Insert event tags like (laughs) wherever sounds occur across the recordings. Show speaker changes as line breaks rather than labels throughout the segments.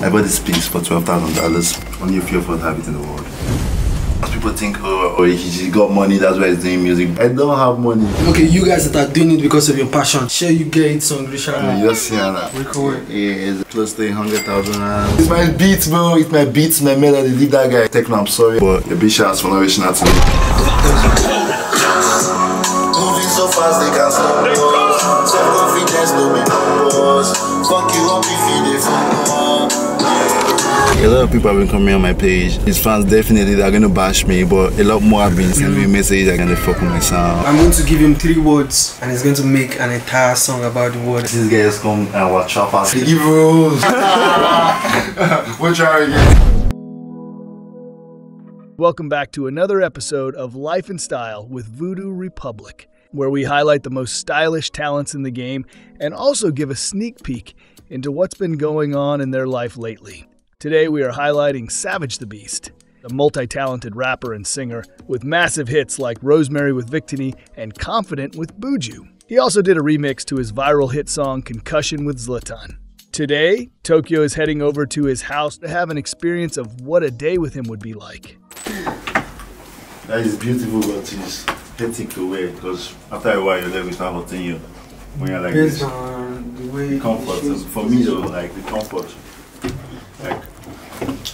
I bought this piece for twelve thousand dollars. Only a few of us have it in the world. Most people think, oh, oh, he just got money, that's why he's doing music. I don't have money.
Okay, you guys that are doing it because of your passion, share you get it song, Richard.
You just see that.
Record.
Yeah, it's close to 100,000 rand. It's my beats, bro. It's my beats, my melody. Leave that guy. Tekno, I'm sorry. But your big shots for not reaching out to me. Moving so fast, they can't stop us. Self-confidence, no be purpose. Fuck you up if you dey fun. A lot of people have been coming on my page. His fans definitely they're gonna bash me, but a lot more have been sending me mm. messages like gonna fuck with my sound.
I'm going to give him three words and he's going to make an entire song about the word.
These guys come and watch chop us. The evils. we'll try again.
Welcome back to another episode of Life and Style with Voodoo Republic, where we highlight the most stylish talents in the game and also give a sneak peek into what's been going on in their life lately. Today we are highlighting Savage the Beast, a multi talented rapper and singer with massive hits like Rosemary with Victony and Confident with Buju. He also did a remix to his viral hit song Concussion with Zlatan. Today, Tokyo is heading over to his house to have an experience of what a day with him would be like.
That is beautiful, but it's hectic to wear because after a while your leg will start hurting you when you're like
Based
this.
on the way
Comfort.
the shoes
For me though, like the comfort.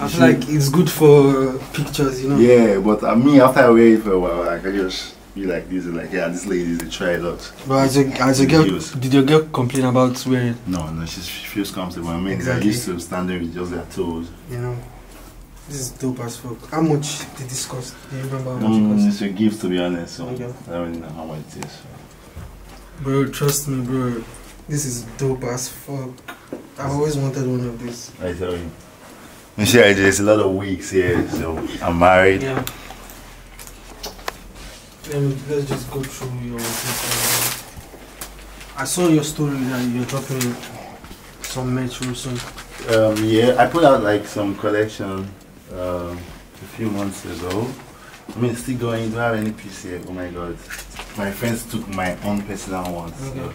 Like
I feel like it's good for pictures, you know.
yeah, but uh, me after I wear it for a while, like I just be like this, and like yeah, this lady is a try a lot.
But as a, as a girl,
Use.
did your girl complain about wearing it?
No, no, she she feels comfortable. I mean,
Exactly.
they're used to standing with just their toes.
You know, this is dope as fuck. How much did this cost? Do you remember how much
Mm,
it cost?
it's a gift to be honest, so
Okay.
I don't really know how much it is.
Bro, trust me, bro. This is dope as fuck. I've always wanted one of these.
I tell you. You see, I there's a lot of weeks here, so I'm married.
Yeah. Me, let's just go through your. I saw your story that you're dropping some real soon.
Um, yeah, I put out like some collection um, a few months ago. I mean, still going. Do I have any piece here? Oh my god. My friends took my own personal ones. So.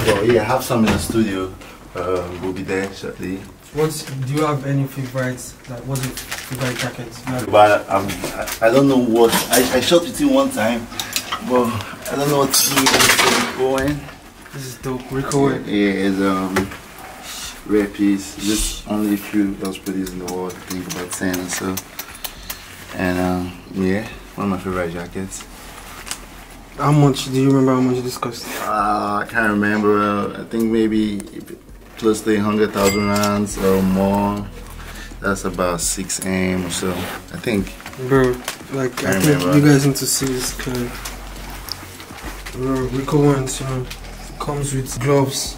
Okay.
Well, yeah, I have some in the studio. Um, we'll be there shortly.
What's do you have any favorites? Like what's your favorite jacket?
But um, I, I don't know what. I, I shot with you one time, but I don't know what to do with this going.
This is dope. Record.
Yeah, it's um rare piece. Just only a few else produced in the world. I think about ten or so. And um yeah, one of my favorite jackets.
How much? Do you remember how much this cost?
Uh, I can't remember. Uh, I think maybe close to hundred thousand rands or more. That's about six M or so. I think.
Bro, like I,
I
think you guys need to see this kind. Bro, Rico ones, you know, comes with gloves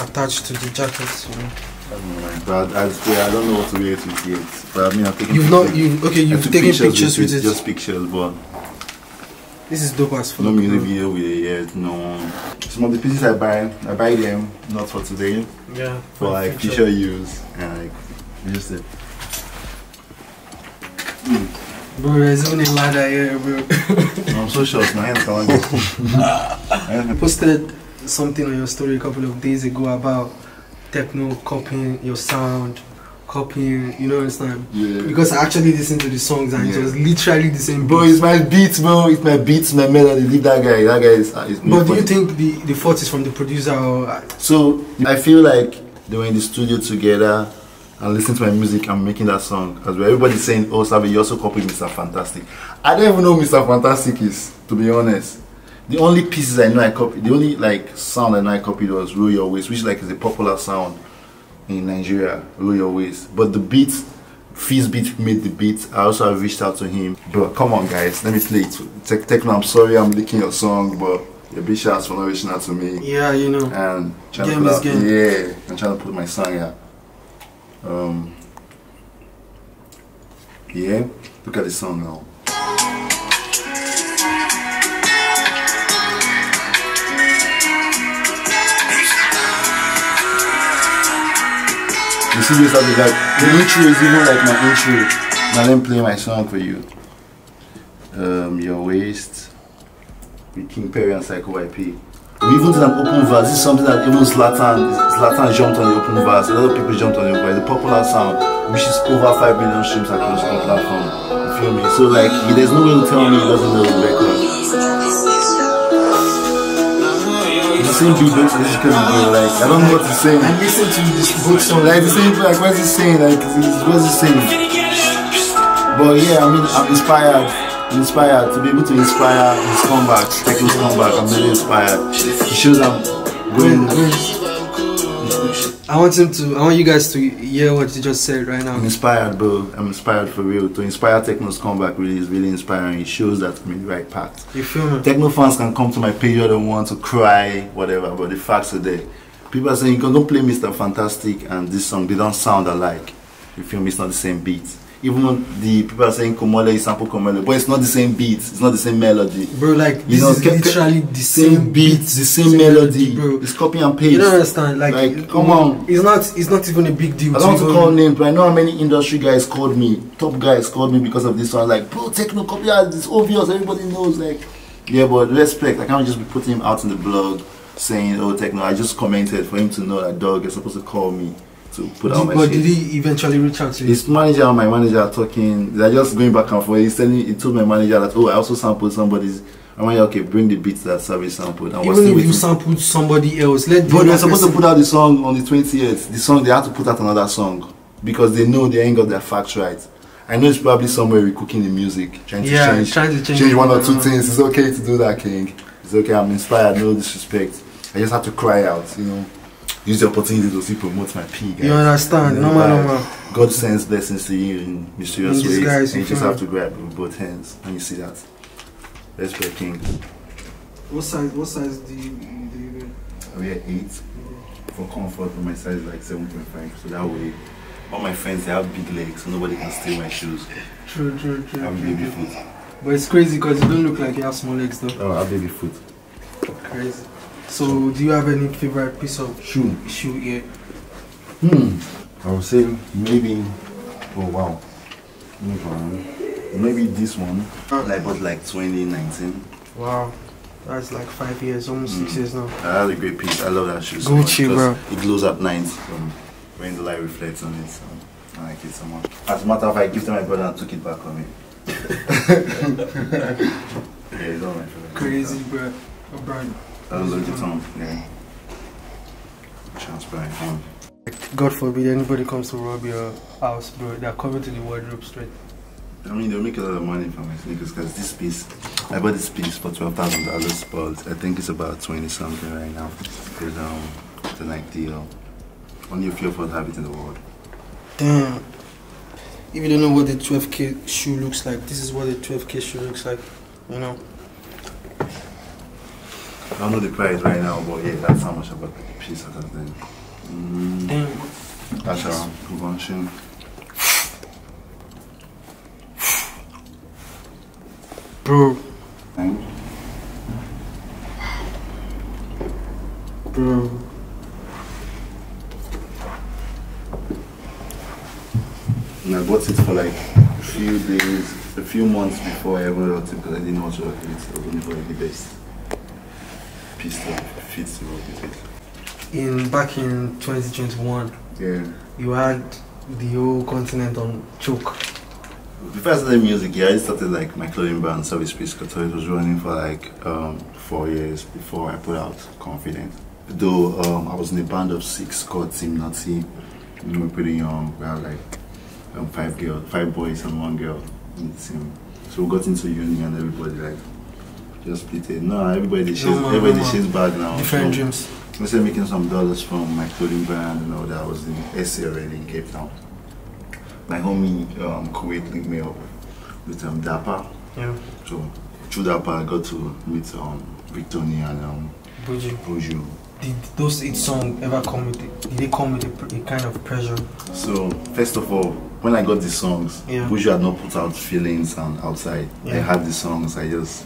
attached to the jackets. You know.
I But I, yeah, I don't know what to wear it with yet. But I mean, I'm taking.
You've not, you okay? You've taken pictures with it.
Just pictures, but
This is dope as fuck.
no music
bro.
video with it yet. No. Some of the pieces I buy, I buy them not for today,
Yeah.
for like future use and like just it. Hmm.
Bro, there's even a ladder here, bro. (laughs)
I'm so short. My hands can't. (laughs)
I posted something on your story a couple of days ago about Tekno copying your sound, copying, you know, what I mean?
Yeah.
Because I actually listened to the songs and it
Yeah.
was literally the same.
Bro, it's my beats, bro. It's my beats, my melody. Leave that guy. That guy is. Uh, is
But do you think the, the fault is from the producer or uh,
So I feel like they were in the studio together and listening to my music and making that song. Because everybody's saying, "Oh, Savi, you also copied Mr. Fantastic." I don't even know who Mr. Fantastic is, to be honest. The only pieces I know I copied, the only like sound I know I copied was "Roll Your Waist," which like is a popular sound in Nigeria. "Roll Your Waist," but the beat. Fizz beat made the beat. I also have reached out to him. But come on, guys, let me play it. Tech Tekno, I'm sorry I'm leaking your song, but your big shots for not reaching out to me
yeah, you know.
and trying
Game
to put out,
game.
yeah, I'm trying to put my song out. Um, yeah, look at the song now. see this as like, the intro is even like my intro. Now let me play my song for you. Um, Your Waist with King Perry and Psycho YP. We even did an open verse. This is something that even Zlatan, Zlatan jumped on the open verse. A lot of people jumped on the open verse. The popular sound, which is over 5 million streams across the platform. You feel me? So like, there's no way to tell me he doesn't know the record. Same beat basically, bro. Like, I don't know what he's saying.
I listened to this both songs.
Like the same, like what's he saying? Like what's he saying? But yeah, I mean, I'm inspired. I'm inspired to be able to inspire his comeback, Tekno's comeback. I'm really inspired. He shows I'm going.
I want him to. I want you guys to hear what you just said right now.
I'm inspired, bro. I'm inspired for real. To inspire Tekno's comeback really is really inspiring. It shows that I'm in the right path.
You feel me?
Tekno fans can come to my page all they want to cry, whatever, but the facts are there. People are saying, you can don't play Mr. Fantastic and this song, they don't sound alike. You feel me? It's not the same beat. Even the people are saying Komole is sample Komole, but it's not the same beat, it's not the same melody.
Bro, like this
know,
is
ke- ke-
literally the
Same
same
beat, the same melody,
bro.
It's copy and paste.
You don't understand? Like,
Like, come on.
It's not. It's not even a big deal.
I don't want to call names, but I know how many industry guys called me, top guys called me because of this one. Like, bro, Tekno copy, it's obvious, everybody knows. Like, yeah, but respect. I can't just be putting him out in the blog saying, oh, Tekno. I just commented for him to know that dog is supposed to call me to put out my
But
shit.
did he eventually reach out to you?
His manager and my manager are talking. They're just going back and forth. He's telling. He told my manager that oh, I also sampled somebody's. I'm like, okay, bring the beats that Savage sampled. And we're
Even if you
waiting.
sampled somebody else, let
But they're
other
supposed to put out the song on the 20th. The song they had to put out another song because they know they ain't got their facts right. I know it's probably somewhere recooking the music, trying to
Yeah,
change,
trying to change
one or two things. It's okay to do that, King. It's okay. I'm inspired. No disrespect. I just have to cry out. You know, use the opportunity to see promote my P. Guys.
You understand?
You know,
Normal,
like,
normal.
God sends blessings to you in mysterious
In
ways. and you just have to grab it with both hands and you see that. Let's Respect, King.
What size? What size do you do you do?
We eight. For comfort, my size is like 7.5. So that way, all my friends they have big legs, so nobody can steal my shoes.
True, true, true.
I have baby foot.
But it's crazy because you don't look like you have small legs though.
Oh, I have baby foot.
Crazy. So, do you have any favorite piece of
Shoe.
shoe here?
Hmm. I would say maybe. Oh wow. Maybe one. Maybe this one. I bought like 2019.
Wow, that's like five years, almost six
Mm.
years now.
I had a great piece. I love that shoe. So
Gucci,
much
bro.
'cause It glows at night um, when the light reflects on it. So I like it so much. As a matter of fact, I gave to my brother and took it back on me. (laughs) yeah, it's all my favorite.
Crazy, bro. Oh, bro.
I love it on. Yeah. Transparent. Um,
God forbid anybody comes to rob your house, bro. They're coming to the wardrobe straight.
I mean, they'll make a lot of money from my sneakers because this piece, I bought this piece for twelve thousand dollars, but I think it's about twenty something right now. Because um, it's a Nike deal. Only a few of us have it in the world.
Damn. If you don't know what the 12k shoe looks like, this is what the 12k shoe looks like. You know.
I don't know the price right now, but yeah, that's how much I bought the piece at that then. Mm,
Damn.
that's around convention.
Bro,
Thank
bro.
And I bought it for like a few days, a few months before I ever got it because I didn't know what to work with it. I was looking for the best piece to fit to work with it.
In back in 2021,
Yeah.
you had the whole continent on choke.
Before I started music, yeah, I started like my clothing brand, Service Peace Couture. It was running for like um, four years before I put out Confident. Though um, I was in a band of six called Team Nazi. We were pretty young. We had like um, five girls, five boys and one girl in the team. So we got into uni and everybody like just split it. No, everybody shares,
No, no,
everybody
no,
shares bag now.
Different
So
dreams.
I started making some dollars from my clothing brand and all that. I was in SA already in Cape Town. My homie um, Kuwait linked me up with um, Dapper.
Yeah.
So through Dapper, I got to meet um, Victony and um,
Buju.
Boju.
Did those eight songs ever come with it? Did they come with a, a kind of pressure?
So first of all, when I got the songs,
Yeah.
Buju had not put out feelings and outside. I
Yeah. Mm-hmm.
had the songs, I just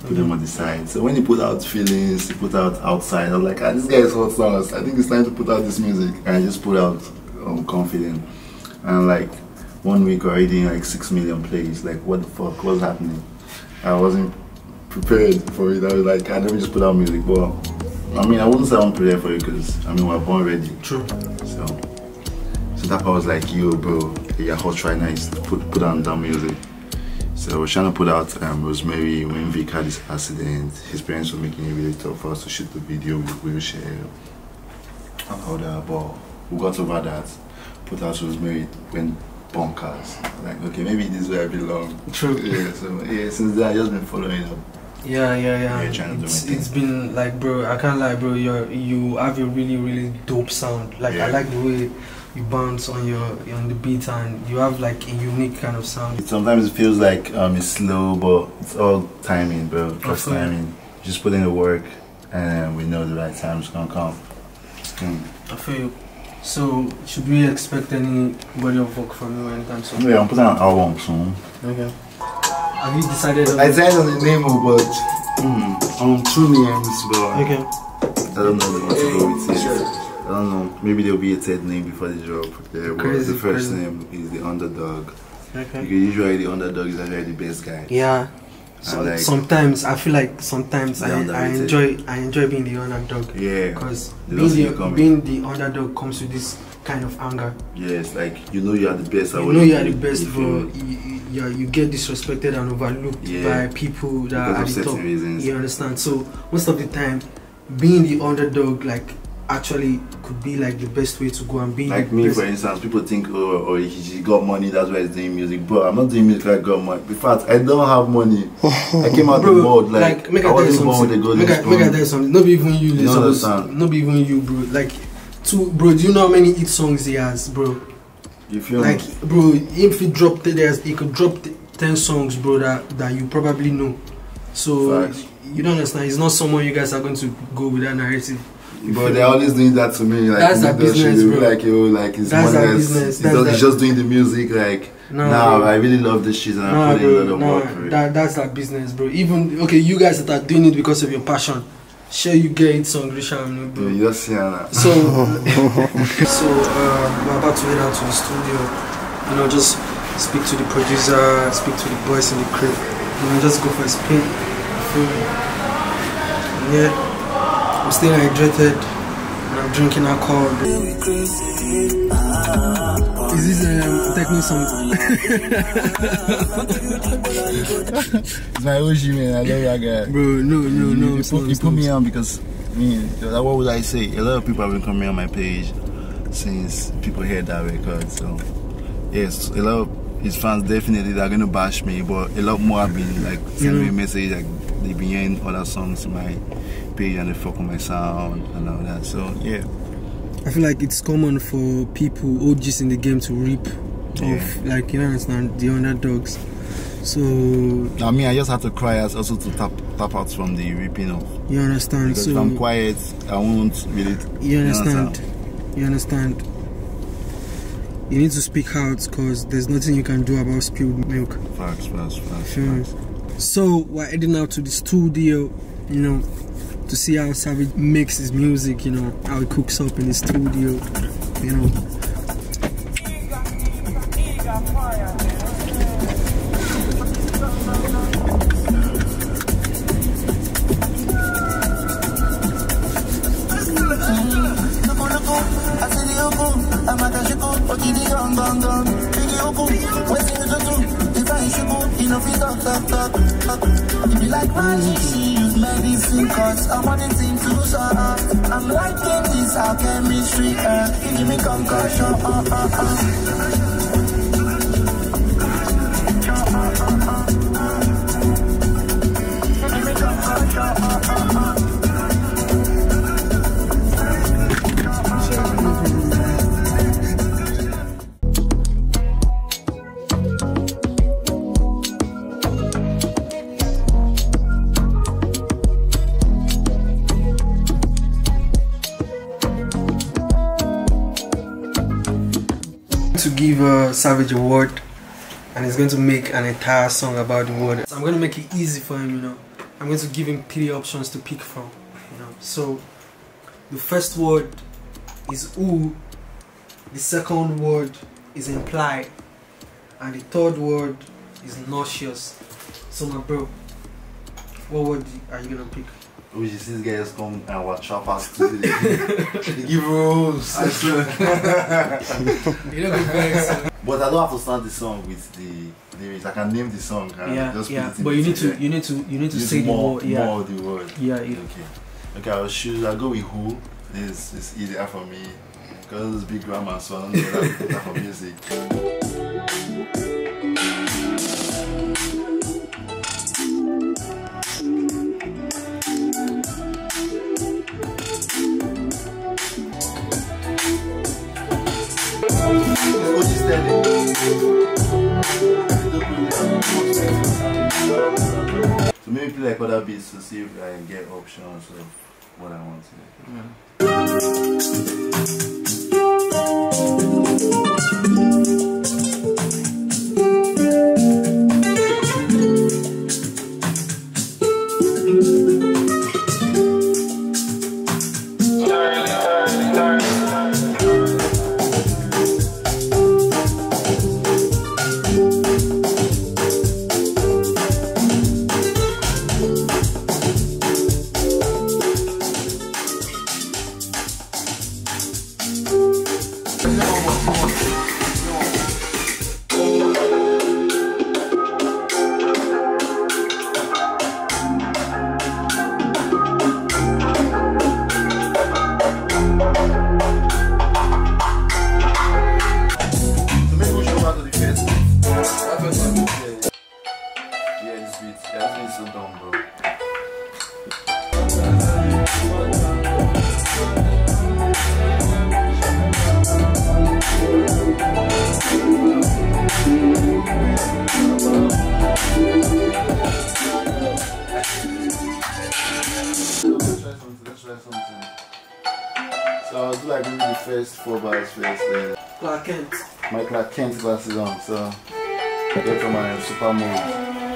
put them on the side. So when he put out feelings, he put out outside. I was like, ah, this guy is hot songs. I think it's time to put out this music. And I just put out um, confident. And like one week already, like six million plays. Like what the fuck? was happening? I wasn't prepared for it. I was like, I never just put out music. But I mean, I wouldn't say I'm prepared for it because I mean we're born ready.
True.
So, so that part was like, yo, bro, you're hot right now. Is put put on that music. So we're trying to put out um, Rosemary when Vic had his accident. His parents were making it really tough for us to shoot the video with wheelchair and all that. But we got over that. Put out Rosemary when bonkers. Like, okay, maybe this is where I belong.
True. (laughs)
Yeah. So yeah, since then I just been following up.
Yeah, yeah, yeah.
Yeah, trying to
it's, it's been like, bro, I can't lie, bro. You you have a really, really dope sound. Like, I like the way you bounce on your on the beat, and you have like a unique kind of sound.
Sometimes it feels like um, it's slow, but it's all timing, bro. Just
feel you.
timing. Just put in the work, and we know the right time is gonna come. Mm.
I feel you. So, should we expect any body of work from you anytime soon?
Yeah, I'm putting out an album soon.
Okay. Have you decided? on-
I decided on the name, but mm, on two names, but
Okay.
I don't know what to go with it. I don't know. Maybe there'll be a third name before the drop.
Crazy,
the first
crazy.
name is the underdog.
Okay.
Because usually the underdog is actually the best guy.
Yeah. So,
like-
sometimes I feel like sometimes I, I enjoy I enjoy being the underdog
Yeah.
because being the, being the underdog comes with this kind of anger.
Yes, like you know you are the best.
You know you are the best, but you, you, you, get disrespected and overlooked
Yeah.
by people that
Because
are the top.
reasons.
You understand? So most of the time, being the underdog like actually could be like the best way to go and be
Like me, for instance, people think, oh, oh, he, he got money, that's why he's doing music. Bro, I'm not doing music like got money. In fact, I don't have money. (laughs) I came out
Bro,
the mud, like,
like, make
I
I tell you
wasn't born with a golden
Make I, make I
spoon.
tell you something. Not even you.
You
they
don't
supposed-
understand.
Not even you, bro. Like, two, bro. Do you know how many hit songs he has, bro?
You feel
Like,
me?
bro, if he dropped it, there's he could drop t- ten songs, bro, that that you probably know. So
Facts.
you don't understand. He's not someone you guys are going to go with that narrative.
But they're always doing that to me. Like,
That's
in the
business, bro.
Like, yo, like, it's
That's business,
He's
that's
just,
their-
just doing the music, like,
Nah,
now. I really love this shit and I
Nah,
put in a lot of
nah,
work it.
that, that's that business, bro. Even okay, you guys that are doing it because of your passion, sure you get it song, Richard, bro.
Yeah, you just see Anna.
So, (laughs) (laughs) so uh, we're about to head out to the studio. You know, just speak to the producer, speak to the boys in the crib. You know, just go for a spin. You feel me? Yeah, I'm still hydrated. And I'm drinking alcohol. Is this a um, Tekno song?
It's my OG man, I love that guy.
Bro, no, no, no.
you put, you put me on because I mean, like, what would I say? A lot of people have been coming on my page since people heard that record. So yes, a lot of his fans definitely they're gonna bash me, but a lot more have been like sending me a message like they've been hearing other songs on my page and they fuck with my sound and all that. So yeah,
I feel like it's common for people, OGs in the game, to reap
Yeah.
off, like, you understand, the underdogs. So,
I mean, I just have to cry as also to tap tap out from the ripping off
you understand?
because
so,
if I'm quiet, I won't really.
You understand? You understand? You need to speak out because there's nothing you can do about spilled milk.
Facts, facts, facts.
Me?
facts.
So we're heading out to the studio, you know, to see how Savage makes his music, you know, how he cooks up in the studio, you know.
Like magic, she medicine cause I want it to solve. I'm liking this our chemistry, uh, give me concussion, uh, uh, uh.
To give uh, Savage a word, and he's going to make an entire song about the word. So I'm going to make it easy for him, you know. I'm going to give him three options to pick from, you know. So the first word is who, the second word is implied, and the third word is nauseous. So my bro, what word are you gonna pick?
Which is these guys come and our trappers studio. (laughs) they give rules. I swear. (laughs)
You know, good.
But I don't have to start the song with the lyrics. I can name the song and
Yeah,
just
yeah.
it
But you need to,
between
you need to, you need to
Use
say the
more,
word. Yeah,
more of the word.
yeah. You,
Okay. Okay, I'll choose. I'll go with who. This is easier for me because it's big grammar, so I don't know whether to put that for music. So maybe play like other beats to see if I can get options of what I want to. So my glasses on, so from my super mode.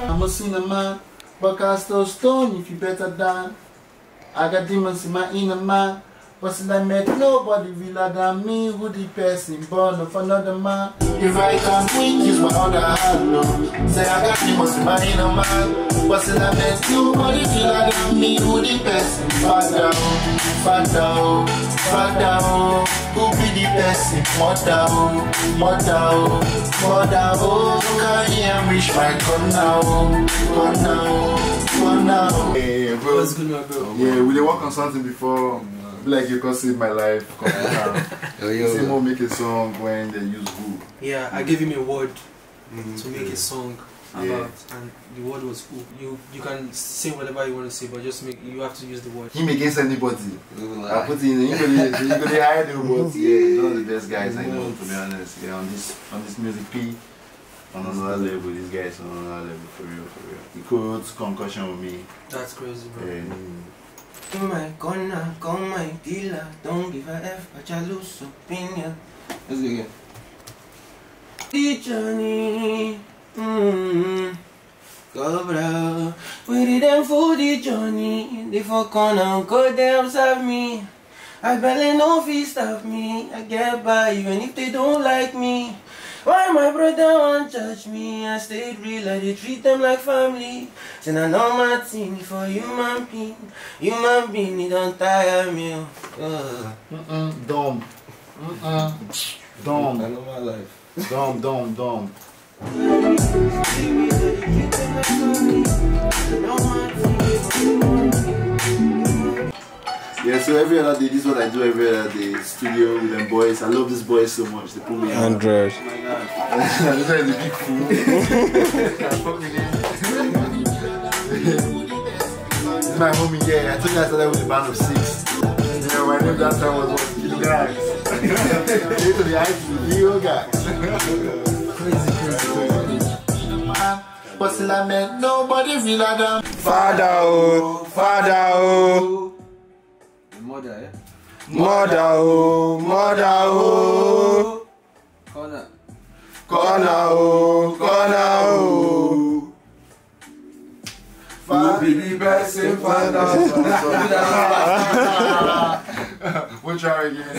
I'm a cinema, but I still stone if you better than. I got demons in my inner man. But still I met nobody realer than me Who the person born of another man If I can win, use my other hand, no Say I got demons in my inner mind But still I met nobody realer than me Who the person father, father, father. Who be the person mother, oh, mother, oh, mother, oh Can you reach my corner, corner, corner, Yeah, bro
What's good, my bro?
yeah, we dey work on something before. Be like you can save my life. Come on. (laughs)
Yo,
Say
yo.
make a song when they use who.
Yeah, I gave him a word mm-hmm. to make a song
Yeah.
about, and the word was who. You you can say whatever you want to say, but just make you have to use the word.
Him against anybody. I
lie.
put in. You go dey- you go dey hide the but (laughs) yeah, he's one of the best guys I know. To be honest, yeah, on this on this music P. On another level, this guy is on another level for real, for real. He co-wrote concussion with me.
That's crazy, bro.
Yeah.
In mm. my corner, call my dealer. Don't give a F, but I lose opinion. Let's go again. The journey. Mm-hmm. Go. We didn't fool the journey. They for corner, go they observe me. I barely know if stop me. I get by even if they don't like me. Why my brother won't judge me? I stayed real, I did treat them like family. Then I know my thing for human being. Human being, it don't tire me. Uh.
Mm-mm, dumb. Mm-mm. Dumb.
know my life.
Dumb, dumb, dumb. Yeah, so every other day, this is what I do every other day. Studio with them boys. I love these boys so much. They put me on.
Hundred.
Oh my god. this guy is a big fool. this is my homie, yeah. I told you I started with a band of six. Yeah, my name that time was what? Kilo Gags. Say the eyes, Kilo Gags.
Crazy, crazy.
But still I met nobody feel like them.
Father oh, father oh,
Mother, eh?
mother oh, mother oh,
Corner.
corner oh, corner oh.
Who
be the person father?
We'll try again.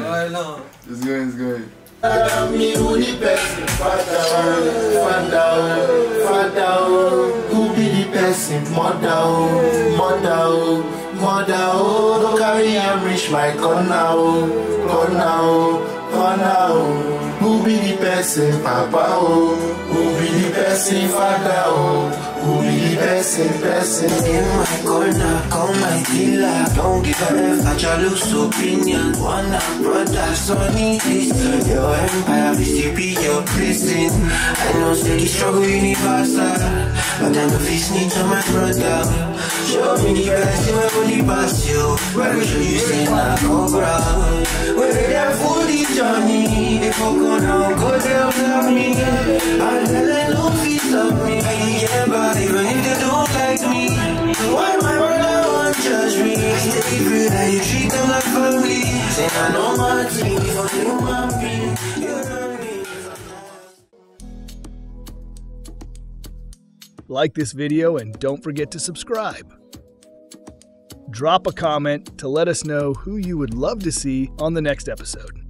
Alright, now.
It's going, it's going. Me who the person, father, father, father, who be the
person, mother oh, mother oh, mother oh. Don't carry and reach my corner oh, corner oh, corner oh. Who be the person, papa oh? Who be the person, father oh? Person, person?
In my corner, call my dealer. Don't give a F at your loose opinion. One brother, sonny, listen. Your empire is to be your prison. I know, say the struggle universal. But I'm a face need to my brother. Show me the best, you will only pass you. Where we show you say, nah, cobra. Where they for the journey. They fuck on now, go there, love me. I tell them, no feet stop me. Yeah, but even if they don't like me, why my brother won't judge me? Stay free, that you treat them like family. Say, I know my team for human being.
Like this video and don't forget to subscribe. Drop a comment to let us know who you would love to see on the next episode.